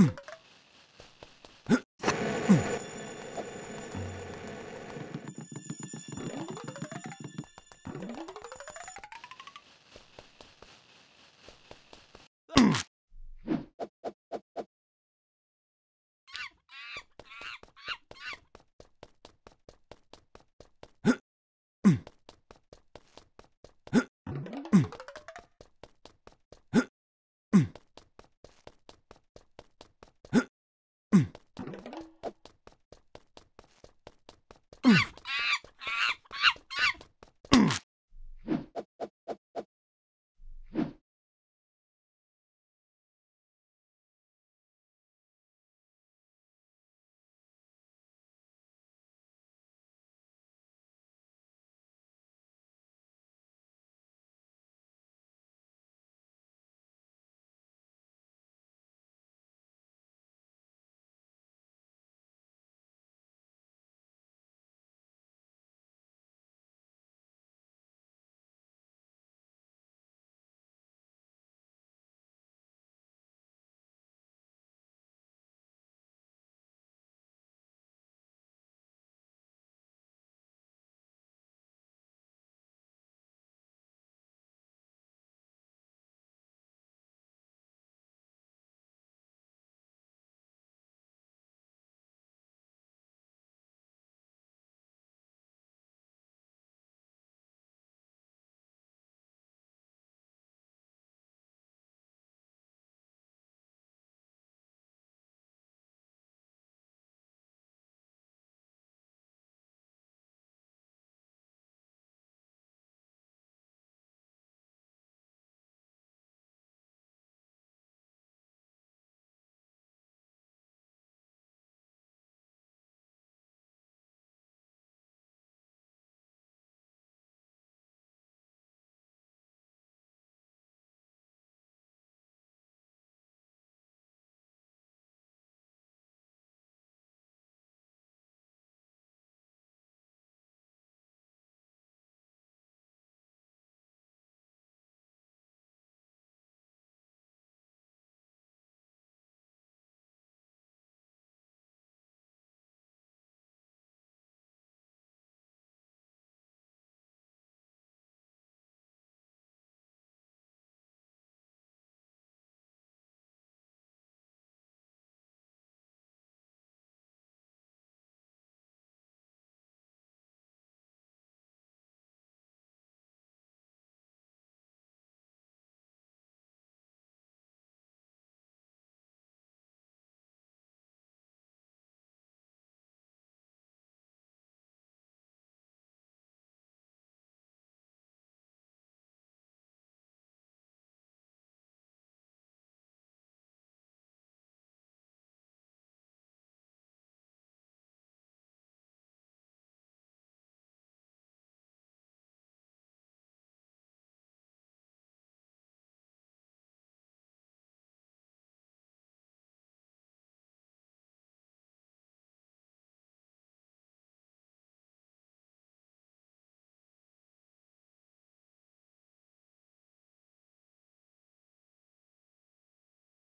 Mm-hmm.